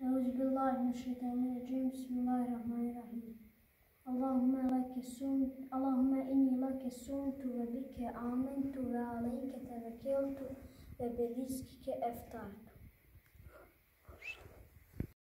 Euzubillahimineşşeytanirracim. Bismillahirrahmanirrahim. Allahümme lake sun, Allahümme inni leke suntu ve bike amentu ve aleyke tevekkeltu ve berizkike eftartu.